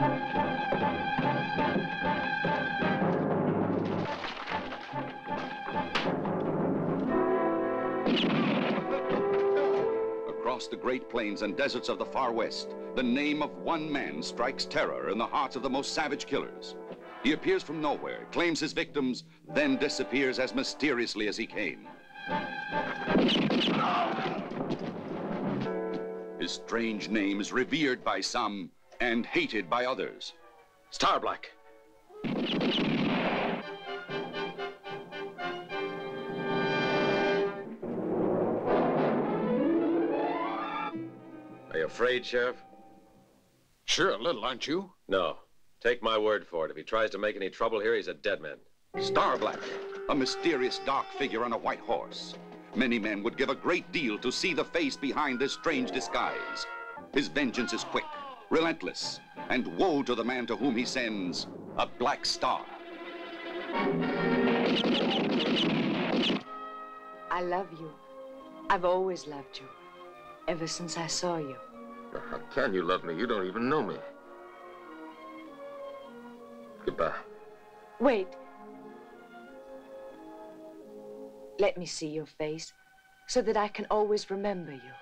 Across the great plains and deserts of the far west, the name of one man strikes terror in the hearts of the most savage killers. He appears from nowhere, claims his victims, then disappears as mysteriously as he came. His strange name is revered by some and hated by others. Starblack. Are you afraid, Sheriff? Sure, a little, aren't you? No. Take my word for it. If he tries to make any trouble here, he's a dead man. Starblack, a mysterious dark figure on a white horse. Many men would give a great deal to see the face behind this strange disguise. His vengeance is quick, relentless, and woe to the man to whom he sends a black star. I love you. I've always loved you. Ever since I saw you. How can you love me? You don't even know me. Goodbye. Wait. Let me see your face so that I can always remember you.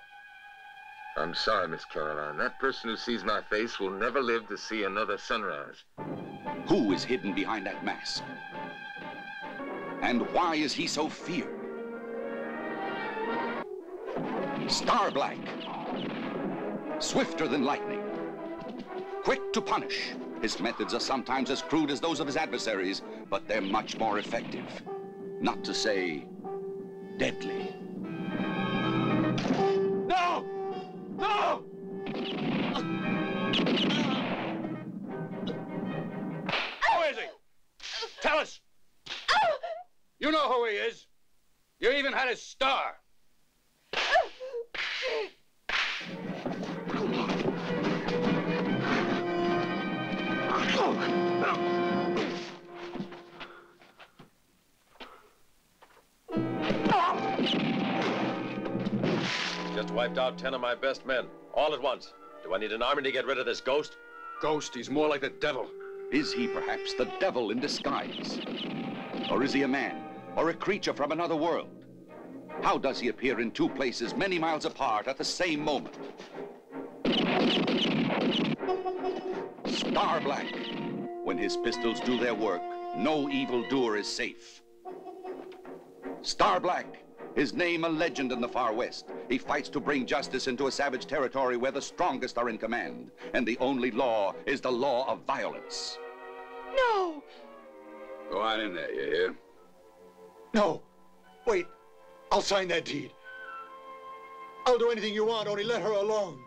I'm sorry, Miss Caroline. That person who sees my face will never live to see another sunrise. Who is hidden behind that mask? And why is he so feared? Starblack. Swifter than lightning. Quick to punish. His methods are sometimes as crude as those of his adversaries, but they're much more effective. Not to say deadly. Tell us. You know who he is. You even had his star. Just wiped out ten of my best men, all at once. Do I need an army to get rid of this ghost? Ghost, he's more like the devil. Is he perhaps the devil in disguise? Or is he a man? Or a creature from another world? How does he appear in two places many miles apart at the same moment? Starblack. When his pistols do their work, no evildoer is safe. Starblack, His name a legend in the far west. He fights to bring justice into a savage territory where the strongest are in command. And the only law is the law of violence. No! Go on in there, you hear? No. Wait. I'll sign that deed. I'll do anything you want, only let her alone.